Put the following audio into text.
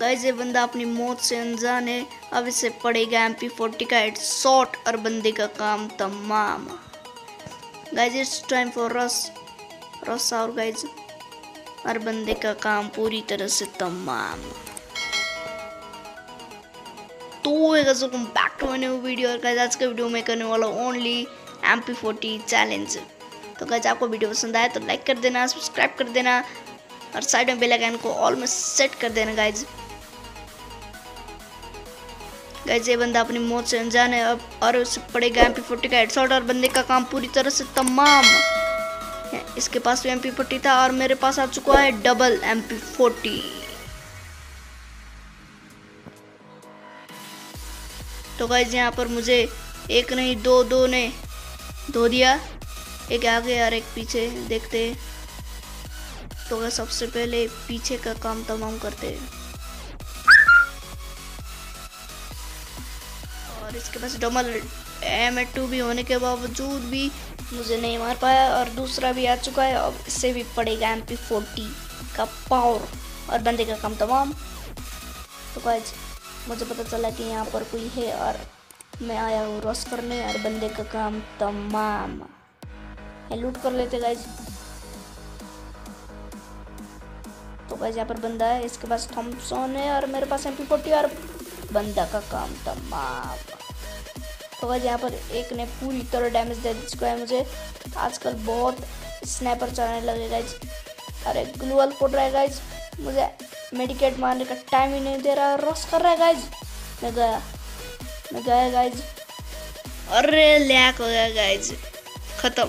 Guys ये बंदा अपनी मौत से अनजान है। अब इसे पड़ेगा एम पी फोर्टी का हेड शॉट और बंदे का काम तमाम। गाइज़ इट्स टाइम फॉर रस रस और गाइज़ और बंदे का काम पूरी तरह से तमाम। तो बैक टू न्यू वीडियो और गाइज़ आज का वीडियो में करने वाला only M P forty challenge तो गाइज़ आपको वीडियो पसंद आए तो लाइक कर देना सब्सक्राइब कर देना। और साइड में बेल आइकन को ऑल में सेट कर देना गाइज़ गाइज़ ये बंदा अपनी मौत से अनजान है, अब और उसे पड़ेगा एम पी फोर्टी का हेडशॉट और बंदे का काम पूरी तरह से तमाम इसके पास भी एम पी फोर्टी था, और मेरे पास आ चुका है डबल एम पी फोर्टी तो गाइज़ यहाँ पर मुझे एक नहीं, दो दो ने धो दिया। एक आगे और एक पीछे, देखते तो सबसे पहले पीछे का काम तमाम करते हैं। इसके पास डबल एम टू भी होने के बावजूद भी मुझे नहीं मार पाया और दूसरा भी आ चुका है। अब इससे भी पड़ेगा एम पी फोर्टी का पावर और बंदे का काम तमाम। तो गाइज़ मुझे पता चला कि यहाँ पर कोई है और मैं आया हूँ रस करने और बंदे का काम तमाम। है लूट कर लेते गाइज़ तो गाइज़ यहाँ पर बंदा है, इसके पास थॉम्सन है और मेरे पास एम पी फोर्टी और बंदा का काम तमाम। गाइज़ यहाँ पर एक ने पूरी तरह डैमेज दे चुका है मुझे आजकल बहुत स्नैपर चलाने लगे गाइज़ अरे ग्लूअल फोट रहा है गाइज़ मुझे मेडिकेट मारने का टाइम ही नहीं दे रहा है। रस कर रहा है गाइज़ मैं गया। मैं गया गाइज़ अरे लैक हो गया गाइज़ ख़त्म।